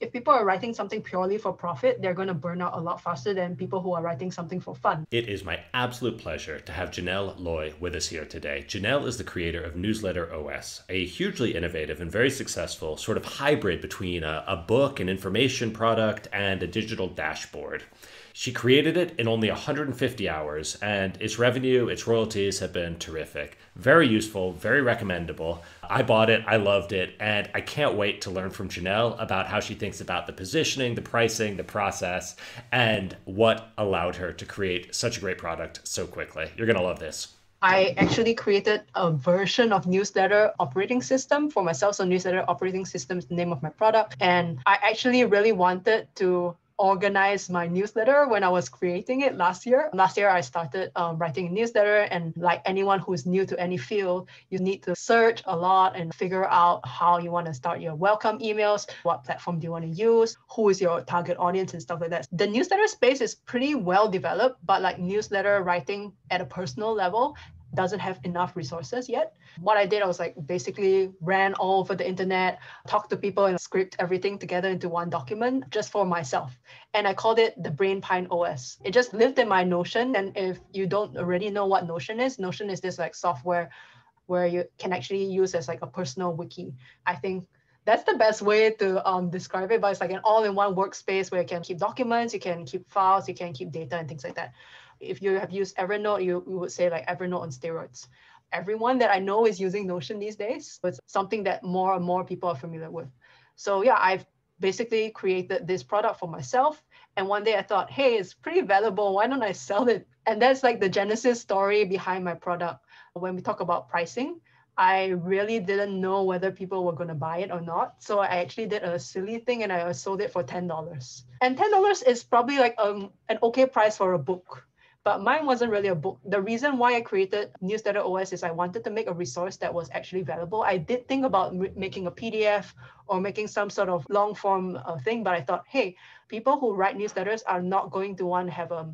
If people are writing something purely for profit, they're going to burn out a lot faster than people who are writing something for fun. It is my absolute pleasure to have Janel Loi with us here today. Janel is the creator of Newsletter OS, a hugely innovative and very successful sort of hybrid between a, a book, an information product, and a digital dashboard. She created it in only 150 hours, and its revenue, its royalties have been terrific. Very useful, very recommendable. I bought it, I loved it, and I can't wait to learn from Janel about how she thinks about the positioning, the pricing, the process, and what allowed her to create such a great product so quickly. You're going to love this. I actually created a version of newsletter operating system for myself. So newsletter operating system is the name of my product. And I actually really wanted to organize my newsletter when I was creating it last year. Last year, I started um, writing a newsletter, and like anyone who's new to any field, you need to search a lot and figure out how you want to start your welcome emails, what platform do you want to use, who is your target audience, and stuff like that. The newsletter space is pretty well developed, but like newsletter writing at a personal level doesn't have enough resources yet. What I did, I was like basically ran all over the internet, talked to people and script everything together into one document just for myself. And I called it the Brain Pine OS. It just lived in my Notion. And if you don't already know what Notion is, Notion is this like software where you can actually use as like a personal wiki. I think that's the best way to um, describe it, but it's like an all-in-one workspace where you can keep documents, you can keep files, you can keep data and things like that if you have used Evernote, you, you would say like Evernote on steroids. Everyone that I know is using Notion these days. It's something that more and more people are familiar with. So yeah, I've basically created this product for myself. And one day I thought, hey, it's pretty valuable. Why don't I sell it? And that's like the genesis story behind my product. When we talk about pricing, I really didn't know whether people were going to buy it or not. So I actually did a silly thing and I sold it for $10. And $10 is probably like um, an okay price for a book but mine wasn't really a book. The reason why I created Newsletter OS is I wanted to make a resource that was actually valuable. I did think about making a PDF or making some sort of long form uh, thing, but I thought, hey, people who write newsletters are not going to want to have a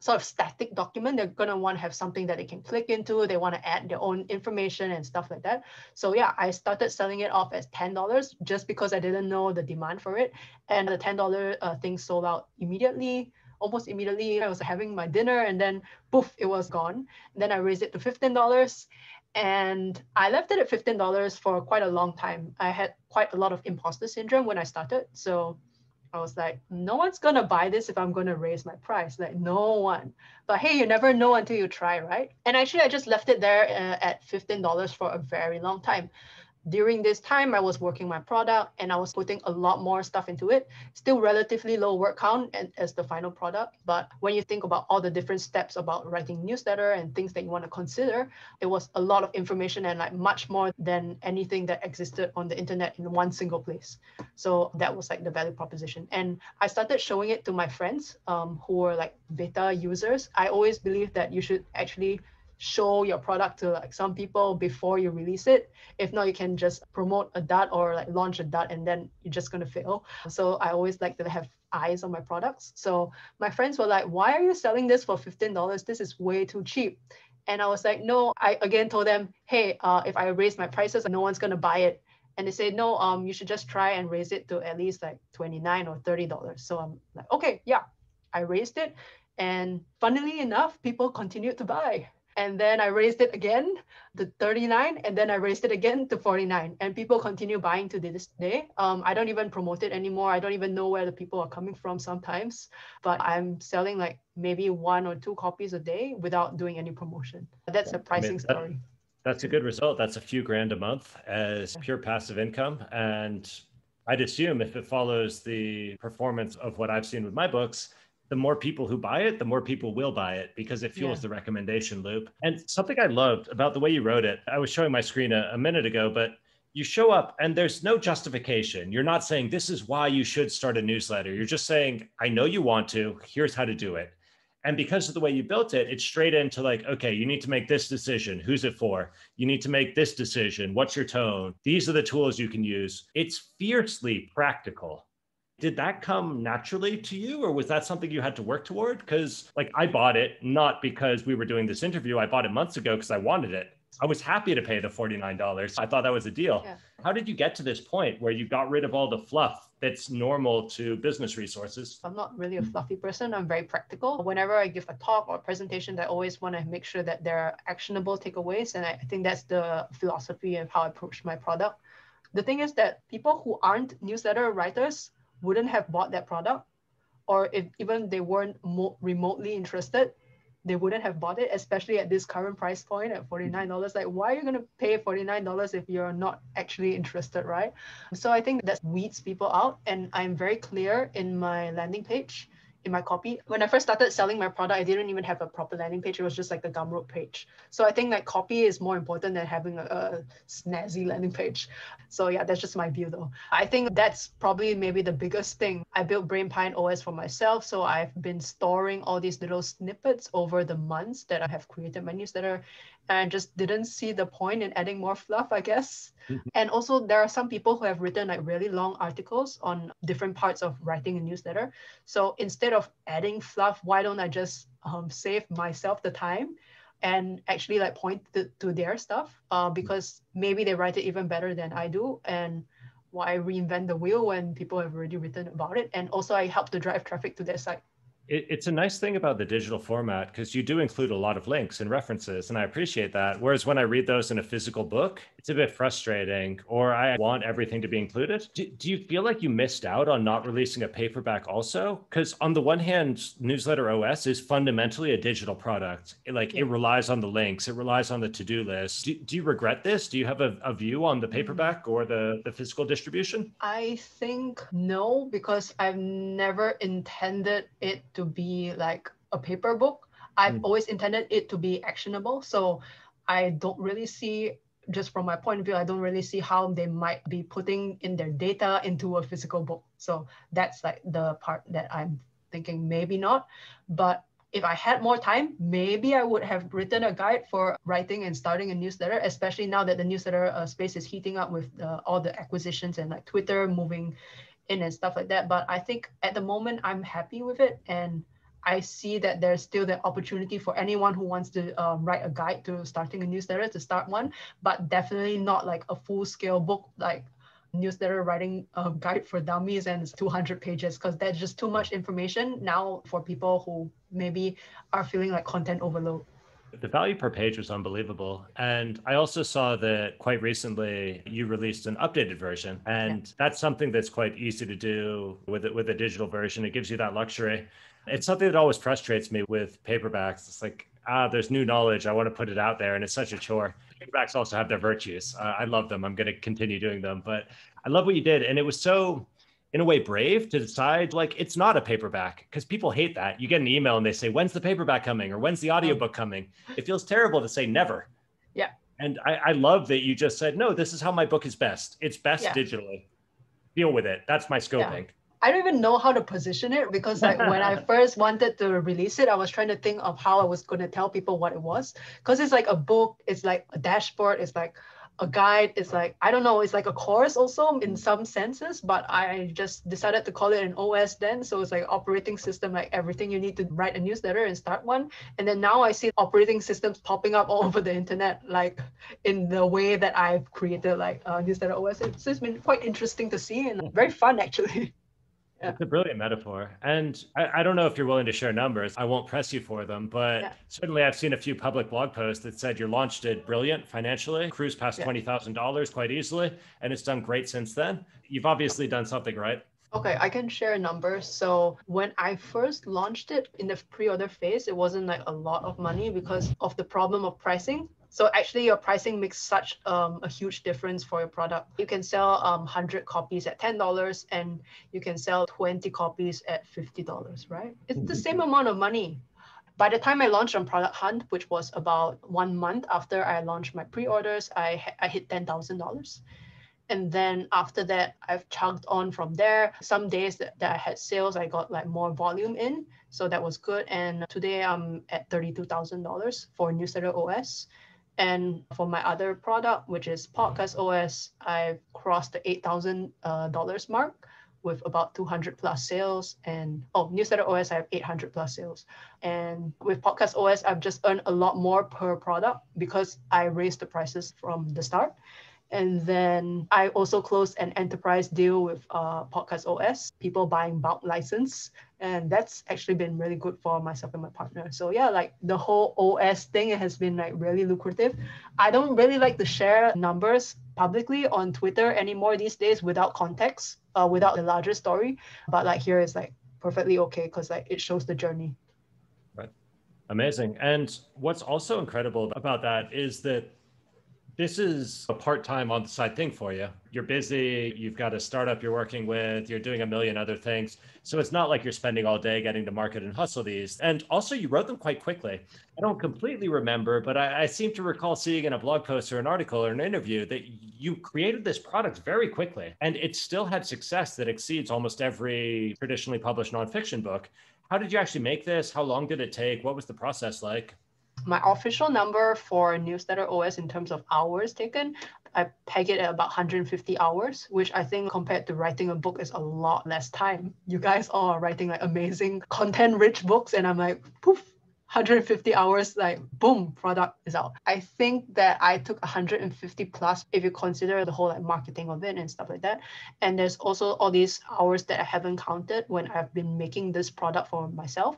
sort of static document. They're going to want to have something that they can click into. They want to add their own information and stuff like that. So yeah, I started selling it off as $10 just because I didn't know the demand for it. And the $10 uh, thing sold out immediately almost immediately I was having my dinner and then poof, it was gone. Then I raised it to $15 and I left it at $15 for quite a long time. I had quite a lot of imposter syndrome when I started. So I was like, no one's gonna buy this if I'm gonna raise my price. Like, no one. But hey, you never know until you try, right? And actually, I just left it there uh, at $15 for a very long time during this time, I was working my product and I was putting a lot more stuff into it. Still relatively low word count and as the final product. But when you think about all the different steps about writing newsletter and things that you want to consider, it was a lot of information and like much more than anything that existed on the internet in one single place. So that was like the value proposition. And I started showing it to my friends um, who were like beta users. I always believe that you should actually show your product to like some people before you release it. If not, you can just promote a dud or like launch a dud and then you're just gonna fail. So I always like to have eyes on my products. So my friends were like, why are you selling this for $15? This is way too cheap. And I was like, no, I again told them, hey, uh, if I raise my prices, no one's gonna buy it. And they said, no, um, you should just try and raise it to at least like 29 or $30. So I'm like, okay, yeah, I raised it. And funnily enough, people continued to buy and then I raised it again to 39 and then I raised it again to 49 and people continue buying to this day. Um, I don't even promote it anymore. I don't even know where the people are coming from sometimes, but I'm selling like maybe one or two copies a day without doing any promotion. That's a pricing I mean, that, story. That's a good result. That's a few grand a month as pure passive income. And I'd assume if it follows the performance of what I've seen with my books, the more people who buy it, the more people will buy it because it fuels yeah. the recommendation loop. And something I loved about the way you wrote it, I was showing my screen a, a minute ago, but you show up and there's no justification. You're not saying this is why you should start a newsletter. You're just saying, I know you want to, here's how to do it. And because of the way you built it, it's straight into like, okay, you need to make this decision. Who's it for? You need to make this decision. What's your tone? These are the tools you can use. It's fiercely practical did that come naturally to you or was that something you had to work toward because like i bought it not because we were doing this interview i bought it months ago because i wanted it i was happy to pay the $49 i thought that was a deal yeah. how did you get to this point where you got rid of all the fluff that's normal to business resources. I'm not really a fluffy person. I'm very practical. Whenever I give a talk or presentation, I always want to make sure that there are actionable takeaways. And I think that's the philosophy of how I approach my product. The thing is that people who aren't newsletter writers wouldn't have bought that product. Or if even they weren't mo- remotely interested, they wouldn't have bought it, especially at this current price point at $49. Like, why are you going to pay $49 if you're not actually interested, right? So I think that weeds people out. And I'm very clear in my landing page in my copy. When I first started selling my product, I didn't even have a proper landing page. It was just like a Gumroad page. So I think that copy is more important than having a, a snazzy landing page. So yeah, that's just my view though. I think that's probably maybe the biggest thing. I built BrainPine OS for myself. So I've been storing all these little snippets over the months that I have created my newsletter and just didn't see the point in adding more fluff, I guess. Mm-hmm. And also, there are some people who have written like really long articles on different parts of writing a newsletter. So instead of adding fluff, why don't I just um, save myself the time and actually like point to, to their stuff? Uh, because maybe they write it even better than I do. And why reinvent the wheel when people have already written about it? And also, I help to drive traffic to their site it, it's a nice thing about the digital format because you do include a lot of links and references, and I appreciate that. Whereas when I read those in a physical book, it's a bit frustrating, or I want everything to be included. Do, do you feel like you missed out on not releasing a paperback also? Because on the one hand, Newsletter OS is fundamentally a digital product. It, like yeah. it relies on the links, it relies on the to-do list. Do, do you regret this? Do you have a, a view on the mm-hmm. paperback or the, the physical distribution? I think no, because I've never intended it to be like a paper book. I've mm. always intended it to be actionable. So I don't really see, just from my point of view, I don't really see how they might be putting in their data into a physical book. So that's like the part that I'm thinking maybe not. But if I had more time, maybe I would have written a guide for writing and starting a newsletter, especially now that the newsletter uh, space is heating up with uh, all the acquisitions and like Twitter moving in and stuff like that. But I think at the moment I'm happy with it, and I see that there's still the opportunity for anyone who wants to um, write a guide to starting a newsletter to start one, but definitely not like a full scale book like newsletter writing a guide for dummies and it's 200 pages because that's just too much information now for people who maybe are feeling like content overload the value per page was unbelievable. And I also saw that quite recently you released an updated version. And yeah. that's something that's quite easy to do with it with a digital version. It gives you that luxury. It's something that always frustrates me with paperbacks. It's like, ah, there's new knowledge. I want to put it out there. And it's such a chore. Paperbacks also have their virtues. Uh, I love them. I'm going to continue doing them. But I love what you did. And it was so in a way brave to decide like it's not a paperback because people hate that. You get an email and they say when's the paperback coming? or when's the audiobook coming? It feels terrible to say never. Yeah. And i, I love that you just said no this is how my book is best. It's best yeah. digitally. Deal with it. That's my scoping. Yeah. I don't even know how to position it because like when I first wanted to release it, I was trying to think of how I was going to tell people what it was. Because it's like a book, it's like a dashboard, it's like a guide is like i don't know it's like a course also in some senses but i just decided to call it an os then. So it's like operating system like everything you need to write a newsletter and start one. And then now i see operating systems popping up all over the internet like in the way that i've created like a newsletter os so it's been quite interesting to see and very fun actually Yeah. It's a brilliant metaphor. And I, I, don't know if you're willing to share numbers. I won't press you for them, but yeah. certainly I've seen a few public blog posts that said your launch did brilliant financially, cruise past yeah. $20,000 quite easily, and it's done great since then. You've obviously done something right. Okay, I can share a number. So when I first launched it in the pre-order phase, it wasn't like a lot of money because of the problem of pricing. So actually your pricing makes such um, a huge difference for your product. You can sell um, 100 copies at $10 and you can sell 20 copies at $50, right? It's the same amount of money. By the time I launched on Product Hunt, which was about one month after I launched my pre-orders, I, I hit $10,000. And then after that, I've chugged on from there. Some days that, that I had sales, I got like more volume in. So that was good. And today I'm at $32,000 for Newsletter OS. And for my other product, which is Podcast OS, I've crossed the $8,000 uh, mark with about 200 plus sales. And oh, Newsletter OS, I have 800 plus sales. And with Podcast OS, I've just earned a lot more per product because I raised the prices from the start. And then I also closed an enterprise deal with uh, Podcast OS, people buying bulk license. And that's actually been really good for myself and my partner. So yeah, like the whole OS thing has been like really lucrative. I don't really like to share numbers publicly on Twitter anymore these days without context, uh, without the larger story. But like here is like perfectly okay because like it shows the journey. Right. Amazing. And what's also incredible about that is that this is a part-time on the side thing for you. You're busy, you've got a startup you're working with, you're doing a million other things. So it's not like you're spending all day getting to market and hustle these. And also you wrote them quite quickly. I don't completely remember, but I, I seem to recall seeing in a blog post or an article or an interview that you created this product very quickly and it still had success that exceeds almost every traditionally published nonfiction book. How did you actually make this? How long did it take? What was the process like? My official number for newsletter OS in terms of hours taken, I peg it at about 150 hours, which I think compared to writing a book is a lot less time. You guys all are writing like amazing content rich books, and I'm like, poof, 150 hours, like boom, product is out. I think that I took 150 plus if you consider the whole like marketing of it and stuff like that. And there's also all these hours that I haven't counted when I've been making this product for myself.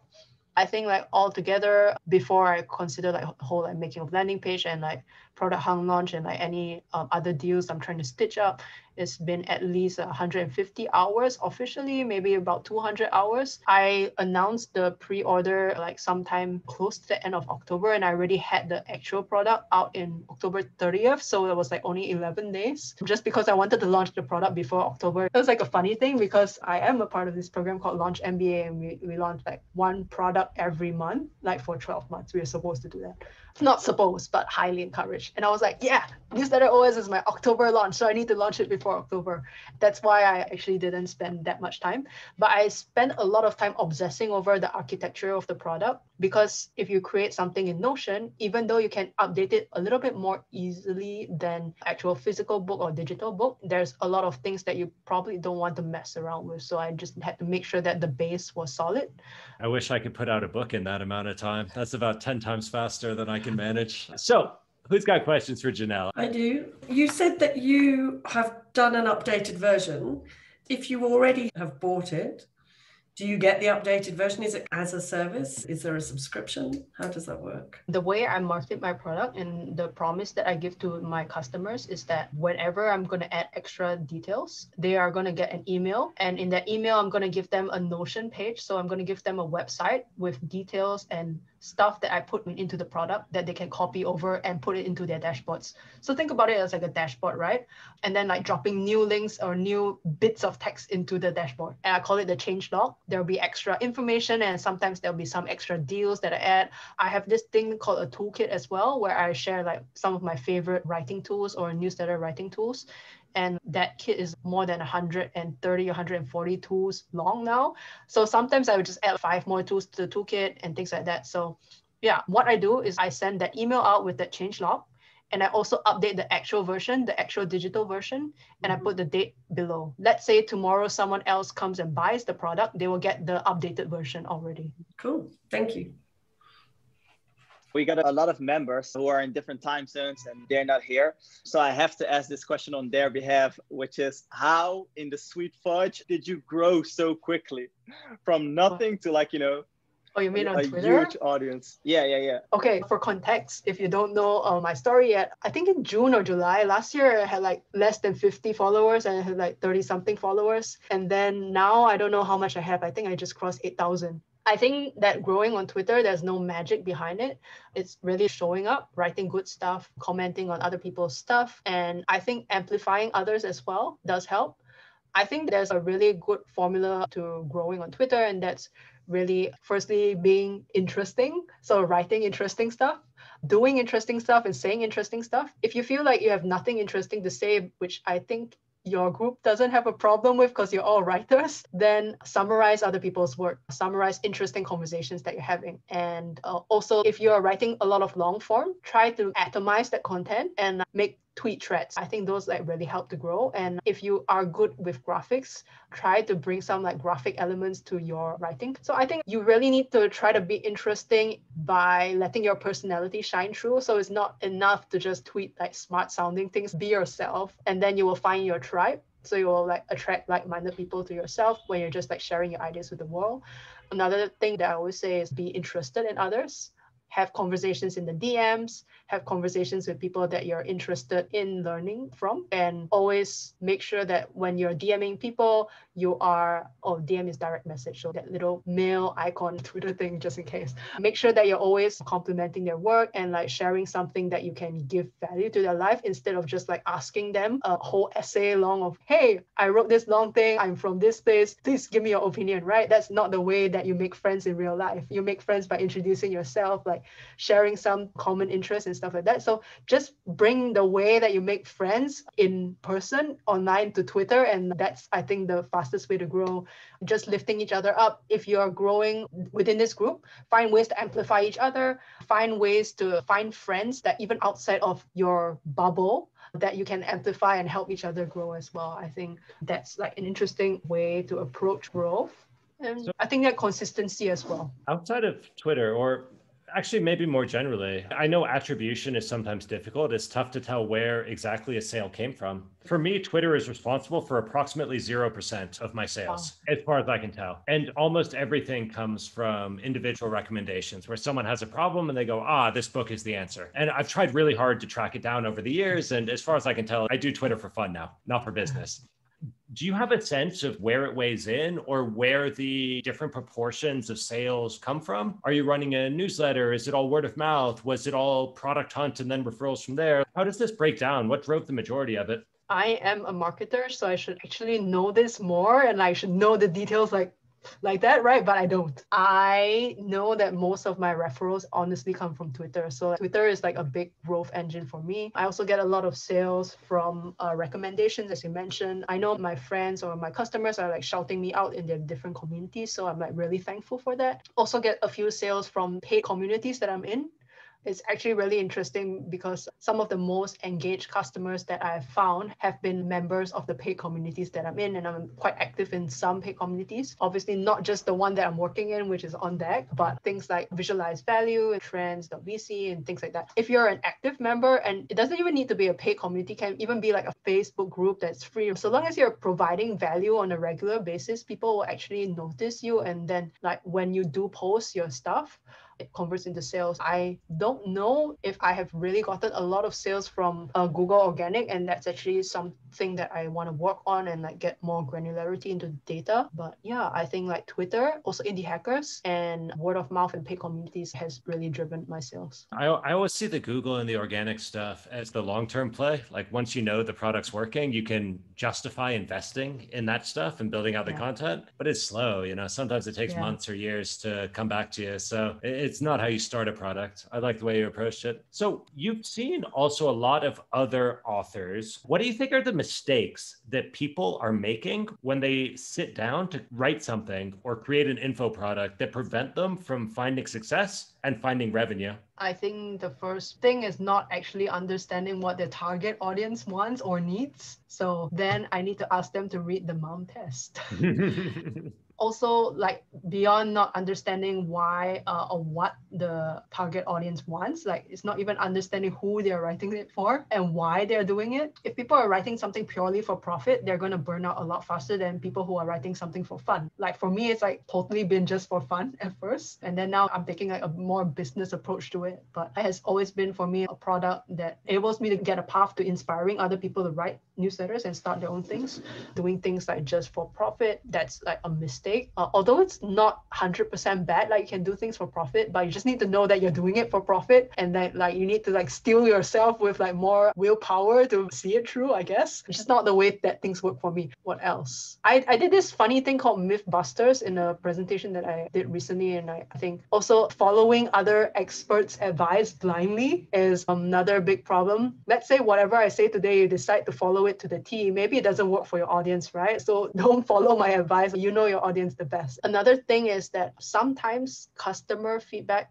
I think like altogether before I consider like whole like making of landing page and like product hunt launch and like any um, other deals I'm trying to stitch up, it's been at least 150 hours officially, maybe about 200 hours. I announced the pre-order like sometime close to the end of October, and I already had the actual product out in October 30th. So it was like only 11 days, just because I wanted to launch the product before October. It was like a funny thing because I am a part of this program called Launch MBA, and we, we launch like one product every month, like for 12 months. We are supposed to do that not supposed, but highly encouraged. And I was like, yeah, Newsletter OS is my October launch, so I need to launch it before October. That's why I actually didn't spend that much time. But I spent a lot of time obsessing over the architecture of the product because if you create something in Notion, even though you can update it a little bit more easily than actual physical book or digital book, there's a lot of things that you probably don't want to mess around with. So I just had to make sure that the base was solid. I wish I could put out a book in that amount of time. That's about 10 times faster than I can manage. So who's got questions for Janel? I do. You said that you have done an updated version. If you already have bought it, do you get the updated version? Is it as a service? Is there a subscription? How does that work? The way I market my product and the promise that I give to my customers is that whenever I'm going to add extra details, they are going to get an email. And in that email, I'm going to give them a Notion page. So I'm going to give them a website with details and stuff that I put into the product that they can copy over and put it into their dashboards. So think about it as like a dashboard, right? And then like dropping new links or new bits of text into the dashboard. And I call it the change log. There'll be extra information and sometimes there'll be some extra deals that I add. I have this thing called a toolkit as well, where I share like some of my favorite writing tools or newsletter writing tools and that kit is more than 130 140 tools long now so sometimes i would just add five more tools to the toolkit and things like that so yeah what i do is i send that email out with that change log and I also update the actual version, the actual digital version, and I mm-hmm. put the date below. Let's say tomorrow someone else comes and buys the product, they will get the updated version already. Cool. Thank you we got a lot of members who are in different time zones and they're not here. So I have to ask this question on their behalf, which is how in the sweet fudge did you grow so quickly from nothing to like, you know, Oh, you mean on a Twitter? huge audience. Yeah, yeah, yeah. Okay, for context, if you don't know uh, my story yet, I think in June or July last year, I had like less than 50 followers and I had like 30 something followers. And then now I don't know how much I have. I think I just crossed 8,000. I think that growing on Twitter, there's no magic behind it. It's really showing up, writing good stuff, commenting on other people's stuff. And I think amplifying others as well does help. I think there's a really good formula to growing on Twitter, and that's really firstly being interesting. So, writing interesting stuff, doing interesting stuff, and saying interesting stuff. If you feel like you have nothing interesting to say, which I think your group doesn't have a problem with because you're all writers, then summarize other people's work, summarize interesting conversations that you're having. And uh, also, if you're writing a lot of long form, try to atomize that content and make tweet threads. I think those like really help to grow. And if you are good with graphics, try to bring some like graphic elements to your writing. So I think you really need to try to be interesting by letting your personality shine through. So it's not enough to just tweet like smart sounding things. Be yourself, and then you will find your tribe. So you will like attract like-minded people to yourself when you're just like sharing your ideas with the world. Another thing that I always say is be interested in others have conversations in the DMs, have conversations with people that you're interested in learning from, and always make sure that when you're DMing people, you are, oh, DM is direct message, so that little mail icon Twitter thing, just in case. Make sure that you're always complimenting their work and like sharing something that you can give value to their life instead of just like asking them a whole essay long of, hey, I wrote this long thing, I'm from this place, please give me your opinion, right? That's not the way that you make friends in real life. You make friends by introducing yourself, like sharing some common interests and stuff like that. So just bring the way that you make friends in person online to Twitter. And that's, I think, the fastest way to grow. Just lifting each other up. If you're growing within this group, find ways to amplify each other, find ways to find friends that even outside of your bubble that you can amplify and help each other grow as well. I think that's like an interesting way to approach growth. And so, I think that consistency as well. Outside of Twitter, or Actually, maybe more generally, I know attribution is sometimes difficult. It's tough to tell where exactly a sale came from. For me, Twitter is responsible for approximately 0% of my sales, wow. as far as I can tell. And almost everything comes from individual recommendations where someone has a problem and they go, ah, this book is the answer. And I've tried really hard to track it down over the years. And as far as I can tell, I do Twitter for fun now, not for business do you have a sense of where it weighs in or where the different proportions of sales come from? Are you running a newsletter? Is it all word of mouth? Was it all product hunt and then referrals from there? How does this break down? What drove the majority of it? I am a marketer, so I should actually know this more and I should know the details like like that, right? But I don't. I know that most of my referrals honestly come from Twitter. So Twitter is like a big growth engine for me. I also get a lot of sales from uh, recommendations, as you mentioned. I know my friends or my customers are like shouting me out in their different communities. So I'm like really thankful for that. Also get a few sales from paid communities that I'm in it's actually really interesting because some of the most engaged customers that I've found have been members of the paid communities that I'm in, and I'm quite active in some paid communities. Obviously, not just the one that I'm working in, which is on deck, but things like Visualize Value, and Trends.vc, and things like that. If you're an active member, and it doesn't even need to be a paid community, can even be like a Facebook group that's free. So long as you're providing value on a regular basis, people will actually notice you. And then, like when you do post your stuff, it converts into sales. I don't know if I have really gotten a lot of sales from uh, Google Organic, and that's actually something that I want to work on and like get more granularity into data. But yeah, I think like Twitter, also indie hackers, and word of mouth and paid communities has really driven my sales. I, I always see the Google and the organic stuff as the long term play. Like once you know the product's working, you can justify investing in that stuff and building out yeah. the content. But it's slow, you know. Sometimes it takes yeah. months or years to come back to you. So it's not how you start a product. I like the way you approached it. So you've seen also a lot of other authors. What do you think are the mistakes that people are making when they sit down to write something or create an info product that prevent them from finding success and finding revenue? I think the first thing is not actually understanding what their target audience wants or needs. So then I need to ask them to read the mom test. also like beyond not understanding why uh, or what the target audience wants like it's not even understanding who they're writing it for and why they're doing it. If people are writing something purely for profit they're going to burn out a lot faster than people who are writing something for fun. Like for me it's like totally been just for fun at first and then now i'm taking like a more business approach to it. But it has always been for me a product that enables me to get a path to inspiring other people to write newsletters and start their own things doing things like just for profit. That's like a mistake mistake. Uh, although it's not 100% bad, like you can do things for profit, but you just need to know that you're doing it for profit and that like you need to like steel yourself with like more willpower to see it through, I guess. It's just not the way that things work for me. What else? I, I did this funny thing called Mythbusters in a presentation that I did recently. And I, I think also following other experts' advice blindly is another big problem. Let's say whatever I say today, you decide to follow it to the T. Maybe it doesn't work for your audience, right? So don't follow my advice. You know your audience audience the best. Another thing is that sometimes customer feedback,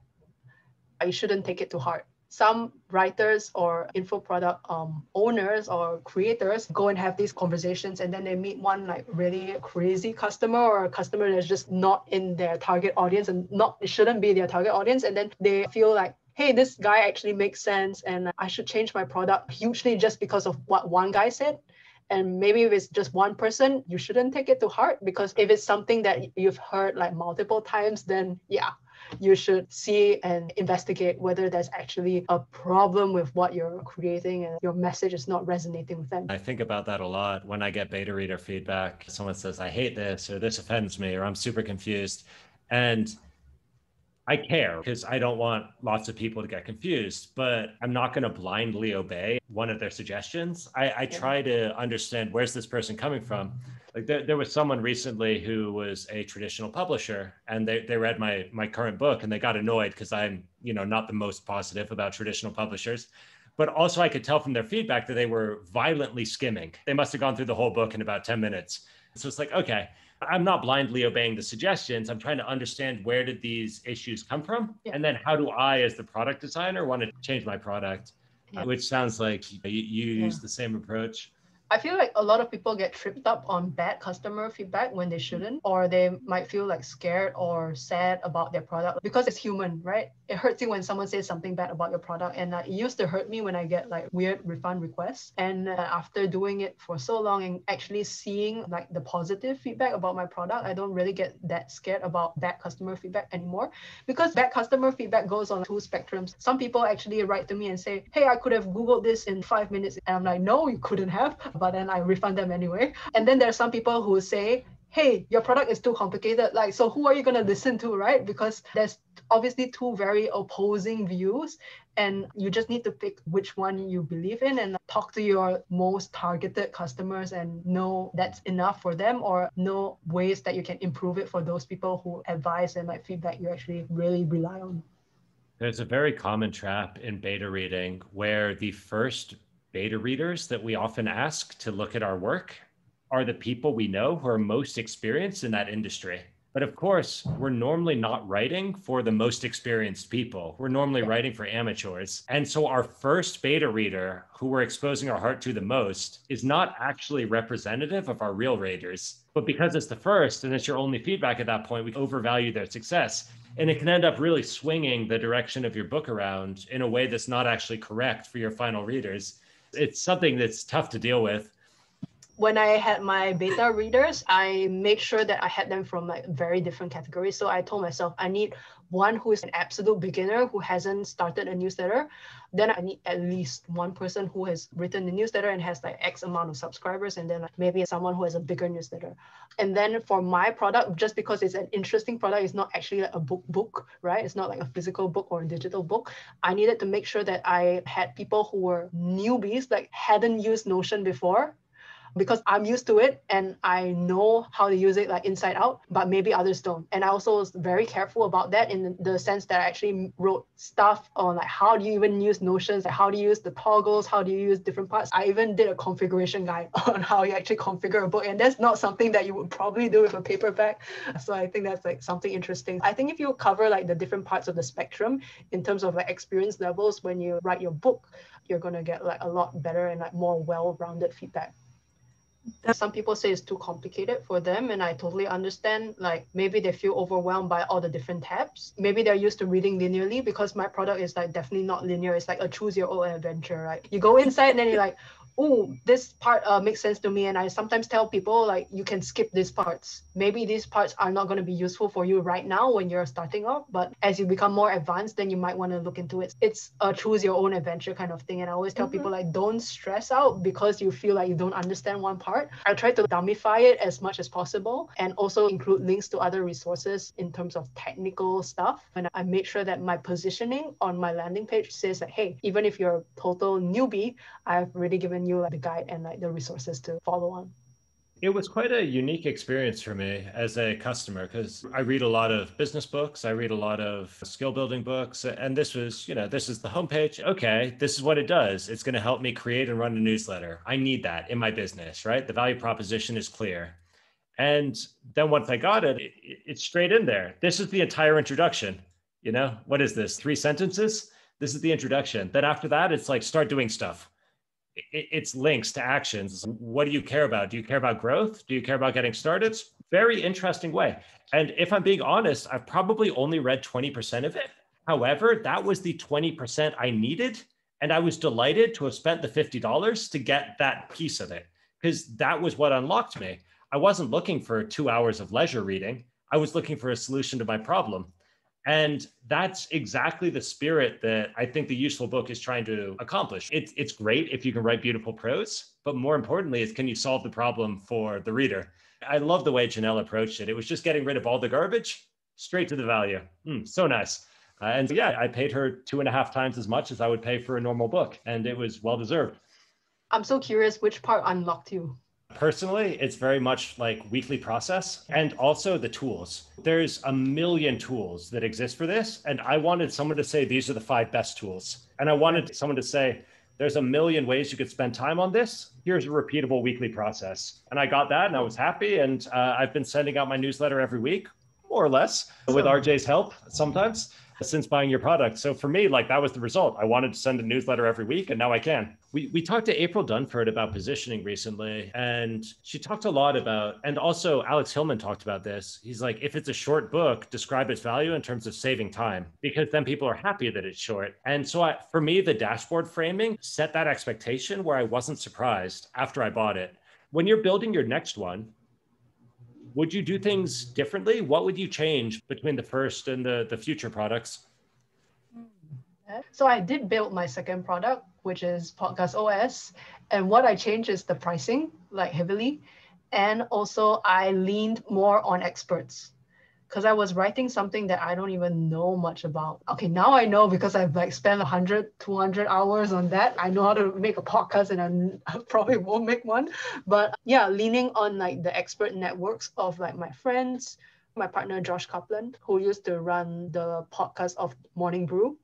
you shouldn't take it to heart. some writers or info product um, owners or creators go and have these conversations and then they meet one like really crazy customer or a customer that's just not in their target audience and not it shouldn't be their target audience and then they feel like hey, this guy actually makes sense and I should change my product hugely just because of what one guy said. And maybe if it's just one person, you shouldn't take it to heart because if it's something that you've heard like multiple times, then yeah, you should see and investigate whether there's actually a problem with what you're creating and your message is not resonating with them. I think about that a lot when I get beta reader feedback. Someone says, I hate this, or this offends me, or I'm super confused. And I care because I don't want lots of people to get confused, but I'm not going to blindly obey one of their suggestions. I, I try to understand where's this person coming from. Like there, there was someone recently who was a traditional publisher and they, they read my my current book and they got annoyed because I'm, you know, not the most positive about traditional publishers. But also I could tell from their feedback that they were violently skimming. They must have gone through the whole book in about 10 minutes. So it's like, okay, I'm not blindly obeying the suggestions. I'm trying to understand where did these issues come from, yeah. and then how do I, as the product designer, want to change my product? Yeah. Uh, which sounds like you, you yeah. use the same approach. I feel like a lot of people get tripped up on bad customer feedback when they shouldn't, or they might feel like scared or sad about their product because it's human, right? It hurts you when someone says something bad about your product. And uh, it used to hurt me when I get like weird refund requests. And uh, after doing it for so long and actually seeing like the positive feedback about my product, I don't really get that scared about bad customer feedback anymore because bad customer feedback goes on two spectrums. Some people actually write to me and say, Hey, I could have Googled this in five minutes. And I'm like, No, you couldn't have but then I refund them anyway. And then there are some people who say, hey, your product is too complicated. Like, so who are you going to listen to, right? Because there's obviously two very opposing views, and you just need to pick which one you believe in and talk to your most targeted customers and know that's enough for them or know ways that you can improve it for those people who advise and like feedback you actually really rely on. There's a very common trap in beta reading where the first beta readers that we often ask to look at our work are the people we know who are most experienced in that industry. But of course, we're normally not writing for the most experienced people. We're normally writing for amateurs. And so our first beta reader, who we're exposing our heart to the most, is not actually representative of our real readers. But because it's the first and it's your only feedback at that point, we overvalue their success. And it can end up really swinging the direction of your book around in a way that's not actually correct for your final readers it's something that's tough to deal with when I had my beta readers, I make sure that I had them from like very different categories. So I told myself I need one who is an absolute beginner who hasn't started a newsletter. Then I need at least one person who has written the newsletter and has like X amount of subscribers, and then like maybe someone who has a bigger newsletter. And then for my product, just because it's an interesting product, it's not actually like a book book, right? It's not like a physical book or a digital book. I needed to make sure that I had people who were newbies, like hadn't used Notion before, because I'm used to it and I know how to use it like inside out, but maybe others don't. And I also was very careful about that in the sense that I actually wrote stuff on like how do you even use notions, like how do you use the toggles, how do you use different parts. I even did a configuration guide on how you actually configure a book. And that's not something that you would probably do with a paperback. So I think that's like something interesting. I think if you cover like the different parts of the spectrum in terms of like experience levels when you write your book, you're gonna get like a lot better and like more well-rounded feedback some people say it's too complicated for them and i totally understand like maybe they feel overwhelmed by all the different tabs maybe they're used to reading linearly because my product is like definitely not linear it's like a choose your own adventure right you go inside and then you're like oh, this part uh, makes sense to me. And I sometimes tell people like you can skip these parts. Maybe these parts are not going to be useful for you right now when you're starting off, but as you become more advanced, then you might want to look into it. It's a choose your own adventure kind of thing. And I always tell mm-hmm. people like don't stress out because you feel like you don't understand one part. I try to dumbify it as much as possible and also include links to other resources in terms of technical stuff. And I made sure that my positioning on my landing page says that, hey, even if you're a total newbie, I've already given you like the guide and like the resources to follow on. It was quite a unique experience for me as a customer because I read a lot of business books, I read a lot of skill building books, and this was, you know, this is the homepage. Okay, this is what it does. It's going to help me create and run a newsletter. I need that in my business, right? The value proposition is clear. And then once I got it, it it's straight in there. This is the entire introduction. You know, what is this? Three sentences? This is the introduction. Then after that, it's like start doing stuff. It's links to actions. What do you care about? Do you care about growth? Do you care about getting started? Very interesting way. And if I'm being honest, I've probably only read 20% of it. However, that was the 20% I needed. And I was delighted to have spent the $50 to get that piece of it because that was what unlocked me. I wasn't looking for two hours of leisure reading. I was looking for a solution to my problem. And that's exactly the spirit that I think the useful book is trying to accomplish. It's, it's great if you can write beautiful prose, but more importantly, is can you solve the problem for the reader? I love the way Janel approached it. It was just getting rid of all the garbage, straight to the value. Mm, so nice. Uh, and yeah, I paid her two and a half times as much as I would pay for a normal book, and it was well deserved. I'm so curious which part unlocked you. Personally, it's very much like weekly process and also the tools. There's a million tools that exist for this. And I wanted someone to say, these are the five best tools. And I wanted someone to say, there's a million ways you could spend time on this. Here's a repeatable weekly process. And I got that and I was happy. And uh, I've been sending out my newsletter every week, more or less, with RJ's help sometimes since buying your product. So for me, like that was the result. I wanted to send a newsletter every week and now I can. We, we talked to April Dunford about positioning recently, and she talked a lot about, and also Alex Hillman talked about this. He's like, if it's a short book, describe its value in terms of saving time, because then people are happy that it's short. And so I, for me, the dashboard framing set that expectation where I wasn't surprised after I bought it. When you're building your next one, would you do things differently? What would you change between the first and the, the future products? So I did build my second product, which is Podcast OS. And what I changed is the pricing, like heavily. And also I leaned more on experts because I was writing something that I don't even know much about. Okay, now I know because I've like spent 100, 200 hours on that. I know how to make a podcast and I probably won't make one. But yeah, leaning on like the expert networks of like my friends, my partner Josh Kaplan, who used to run the podcast of Morning Brew.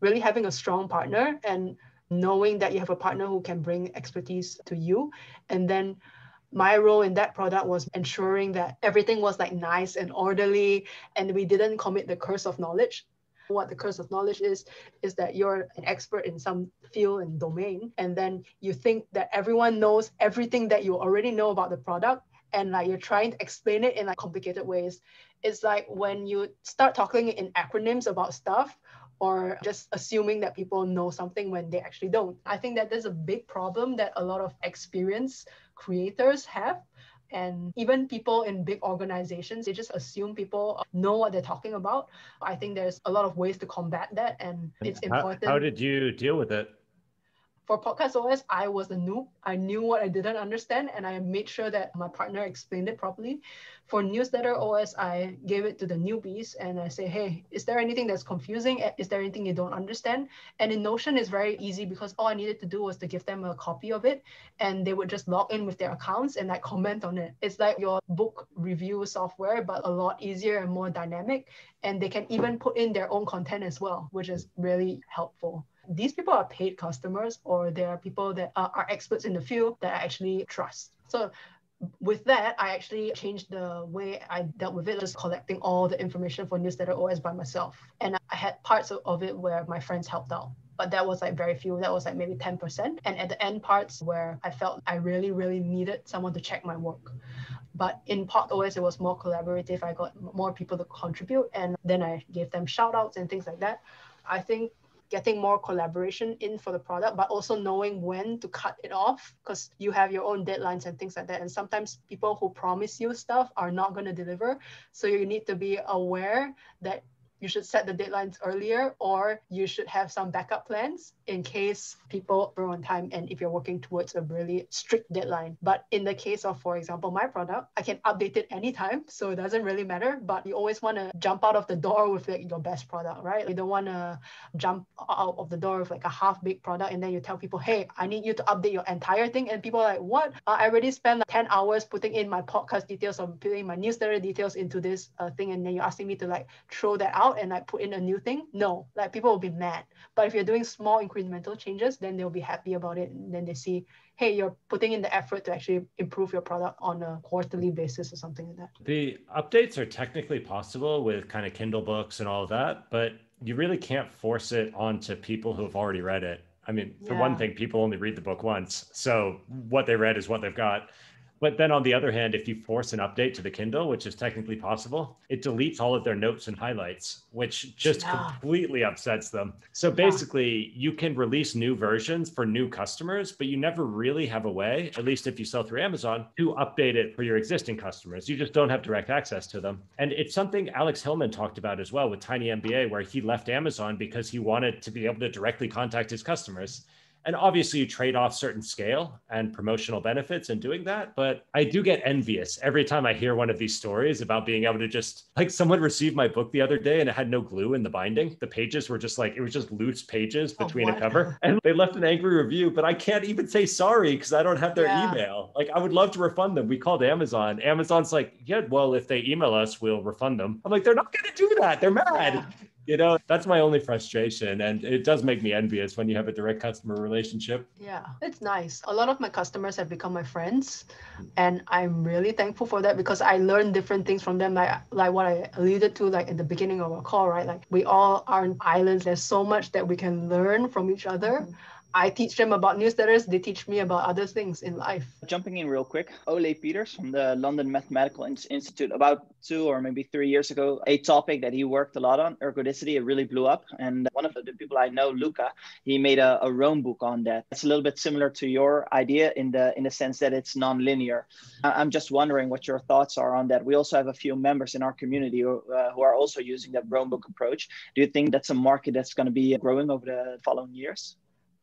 Really having a strong partner and knowing that you have a partner who can bring expertise to you and then my role in that product was ensuring that everything was like nice and orderly and we didn't commit the curse of knowledge. What the curse of knowledge is is that you're an expert in some field and domain and then you think that everyone knows everything that you already know about the product and like you're trying to explain it in like complicated ways. It's like when you start talking in acronyms about stuff or just assuming that people know something when they actually don't. I think that there's a big problem that a lot of experienced creators have. And even people in big organizations, they just assume people know what they're talking about. I think there's a lot of ways to combat that. And it's important. How, how did you deal with it? For podcast OS, I was a noob. I knew what I didn't understand, and I made sure that my partner explained it properly. For newsletter OS, I gave it to the newbies, and I say, hey, is there anything that's confusing? Eh, is there anything you don't understand? And in Notion, it's very easy because all I needed to do was to give them a copy of it, and they would just log in with their accounts and like comment on it. It's like your book review software, but a lot easier and more dynamic. And they can even put in their own content as well, which is really helpful these people are paid customers or they are people that are, are experts in the field that I actually trust. So with that, I actually changed the way I dealt with it, just collecting all the information for Newsletter OS by myself. And I had parts of it where my friends helped out. But that was like very few. That was like maybe 10%. And at the end parts where I felt I really, really needed someone to check my work. But in Pod OS, it was more collaborative. I got more people to contribute and then I gave them shout outs and things like that. I think getting more collaboration in for the product, but also knowing when to cut it off because you have your own deadlines and things like that. And sometimes people who promise you stuff are not going to deliver. So you need to be aware that you should set the deadlines earlier or you should have some backup plans in case people are on time and if you're working towards a really strict deadline. But in the case of, for example, my product, I can update it anytime. So it doesn't really matter. But you always want to jump out of the door with like your best product, right? You don't want to jump out of the door with like a half baked product and then you tell people, hey, I need you to update your entire thing. And people are like, what? Uh, I already spent like 10 hours putting in my podcast details or putting my newsletter details into this uh, thing. And then you're asking me to like throw that out and like put in a new thing. No, like people will be mad. But if you're doing small incremental changes, then they'll be happy about it. And then they see, hey, you're putting in the effort to actually improve your product on a quarterly basis or something like that. The updates are technically possible with kind of Kindle books and all of that, but you really can't force it onto people who have already read it. I mean, for Yeah. one thing, people only read the book once. So what they read is what they've got. But then on the other hand, if you force an update to the Kindle, which is technically possible, it deletes all of their notes and highlights, which just Yeah. completely upsets them. So Yeah. basically, you can release new versions for new customers, but you never really have a way, at least if you sell through Amazon, to update it for your existing customers. You just don't have direct access to them. And it's something Alex Hillman talked about as well with Tiny MBA, where he left Amazon because he wanted to be able to directly contact his customers. And obviously, you trade off certain scale and promotional benefits in doing that. But I do get envious every time I hear one of these stories about being able to just, like, someone received my book the other day and it had no glue in the binding. The pages were just like, it was just loose pages Oh, between a cover. And they left an angry review, but I can't even say sorry because I don't have their Yeah. email. Like, I would love to refund them. We called Amazon. Amazon's like, yeah, well, if they email us, we'll refund them. I'm like, they're not going to do that. They're mad Yeah. You know that's my only frustration and it does make me envious when you have a direct customer relationship Yeah, it's nice. A lot of my customers have become my friends, and I'm really thankful for that because I learn different things from them. Like like what I alluded to, like in the beginning of our call, right? Like we all are islands. There's so much that we can learn from each other. I teach them about newsletters. They teach me about other things in life. Jumping in real quick, Ole Peters from the London Mathematical Institute, about two or maybe three years ago, a topic that he worked a lot on, ergodicity, it really blew up. And one of the people I know, Luca, he made a, a Roam book on that. It's a little bit similar to your idea in the in the sense that it's non-linear. I'm just wondering what your thoughts are on that. We also have a few members in our community who, uh, who are also using that Roam book approach. Do you think that's a market that's going to be growing over the following years?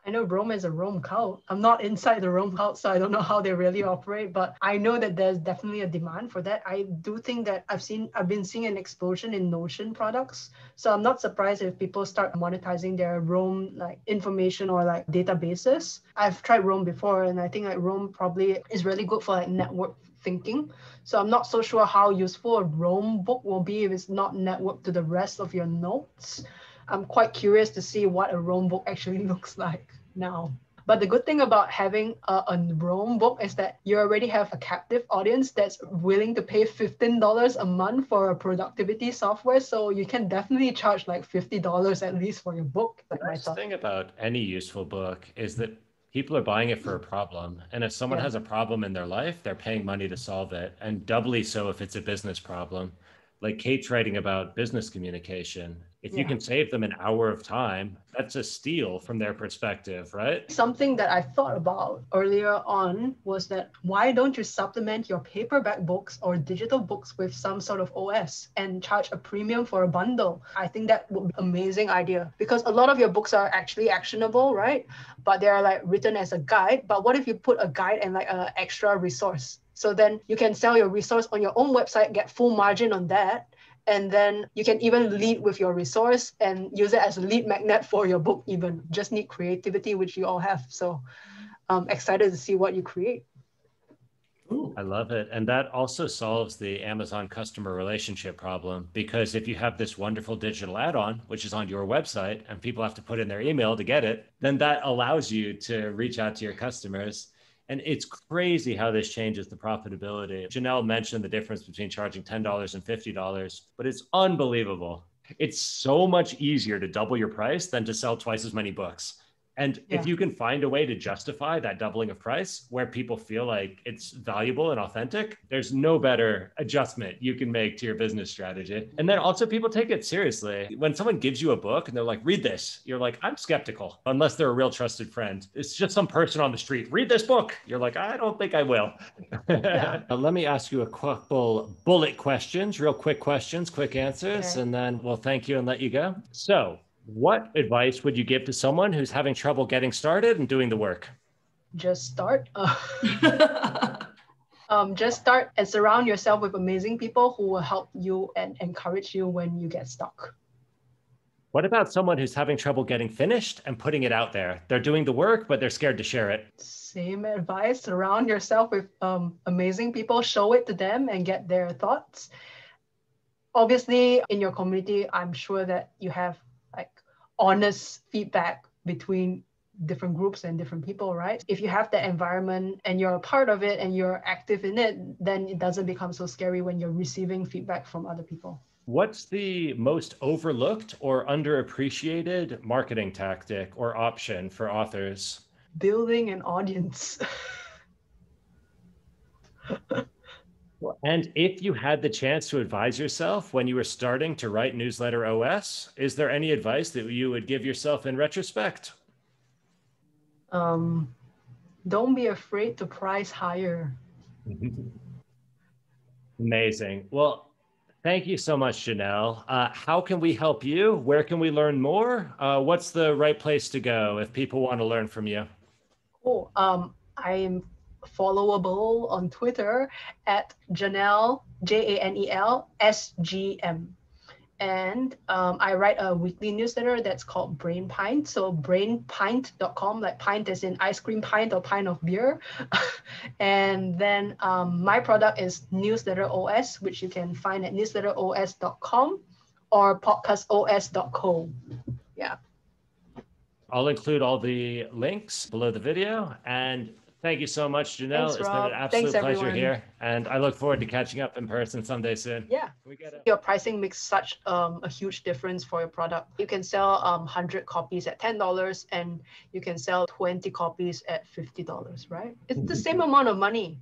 I know Roam is a Roam cult. I'm not inside the Roam cult, so I don't know how they really operate, but I know that there's definitely a demand for that. I do think that I've seen I've been seeing an explosion in Notion products. So I'm not surprised if people start monetizing their Roam like information or like databases. I've tried Roam before and I think like Roam probably is really good for like network thinking. So I'm not so sure how useful a Roam book will be if it's not networked to the rest of your notes. I'm quite curious to see what a Roam book actually looks like now. But the good thing about having a, a Roam book is that you already have a captive audience that's willing to pay $15 a month for a productivity software. So you can definitely charge like $50 at least for your book. Like The nice thing about any useful book is that people are buying it for a problem. And if someone Yeah. has a problem in their life, they're paying money to solve it. And doubly so if it's a business problem. Like Kate's writing about business communication. If you can save them an hour of time, that's a steal from their perspective, right? Something that I thought about earlier on was that why don't you supplement your paperback books or digital books with some sort of OS and charge a premium for a bundle? I think that would be an amazing idea because a lot of your books are actually actionable, right? But they're like written as a guide. But what if you put a guide and like an extra resource? So then you can sell your resource on your own website, get full margin on that. And then you can even lead with your resource and use it as a lead magnet for your book, even. Just need creativity, which you all have. So I'm excited to see what you create. Ooh. I love it. And that also solves the Amazon customer relationship problem because if you have this wonderful digital add on, which is on your website, and people have to put in their email to get it, then that allows you to reach out to your customers. And it's crazy how this changes the profitability. Janel mentioned the difference between charging $10 and $50, but it's unbelievable. It's so much easier to double your price than to sell twice as many books. And Yeah. if you can find a way to justify that doubling of price where people feel like it's valuable and authentic, there's no better adjustment you can make to your business strategy. And then also, people take it seriously. When someone gives you a book and they're like, read this, you're like, I'm skeptical, unless they're a real trusted friend. It's just some person on the street, read this book. You're like, I don't think I will. Yeah. Let me ask you a couple bullet questions, real quick questions, quick answers, Okay. and then we'll thank you and let you go. So, what advice would you give to someone who's having trouble getting started and doing the work? Just start. Uh, um, just start and surround yourself with amazing people who will help you and encourage you when you get stuck. What about someone who's having trouble getting finished and putting it out there? They're doing the work, but they're scared to share it. Same advice. Surround yourself with um, amazing people. Show it to them and get their thoughts. Obviously, in your community, I'm sure that you have honest feedback between different groups and different people, right? If you have that environment and you're a part of it and you're active in it, then it doesn't become so scary when you're receiving feedback from other people. What's the most overlooked or underappreciated marketing tactic or option for authors? Building an audience. and if you had the chance to advise yourself when you were starting to write Newsletter OS, is there any advice that you would give yourself in retrospect? Um, don't be afraid to price higher. Amazing. Well, thank you so much, Janel. Uh, how can we help you? Where can we learn more? Uh, what's the right place to go if people want to learn from you? Oh, um, I am followable on Twitter at Janel, J A N E L S G M and um, I write a weekly newsletter that's called Brain Pint. So brainpint.com, like pint is in ice cream pint or pint of beer. and then um, my product is Newsletter OS, which you can find at newsletteros.com or podcastos.co. Yeah. I'll include all the links below the video. And Thank you so much, Janel. Thanks, it's Rob. been an absolute Thanks, pleasure here. And I look forward to catching up in person someday soon. Yeah. We get it. Your pricing makes such um, a huge difference for your product. You can sell um, 100 copies at $10 and you can sell 20 copies at $50, right? It's the same amount of money.